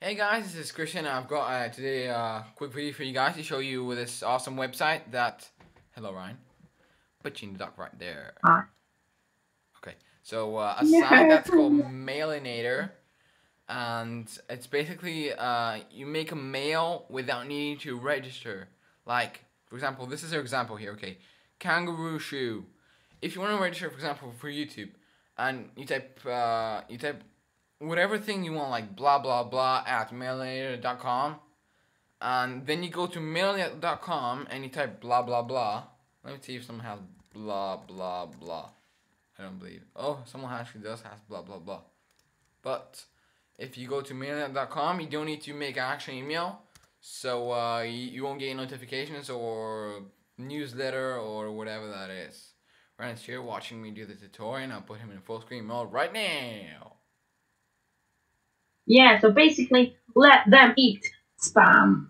Hey guys, this is Christian. I've got uh, today a uh, quick video for you guys to show you with this awesome website that. Hello, Ryan. Put you in the dock right there. Hi. Okay, so uh, a site that's called Mailinator, and it's basically uh, you make a mail without needing to register. Like, for example, this is our example here. Okay, kangaroo shoe. If you want to register, for example, for YouTube, and you type uh, you type whatever thing you want, like blah blah blah at mailinator.com. And then you go to mailinator.com and you type blah blah blah. Let me see if someone has blah blah blah. I don't believe. Oh, someone actually does has blah blah blah. But if you go to mailinator.com, you don't need to make an actual email. So uh, you, you won't get notifications or newsletter or whatever that is. Ryan's here watching me do the tutorial and I'll put him in full screen mode right now. Yeah, so basically, let them eat spam.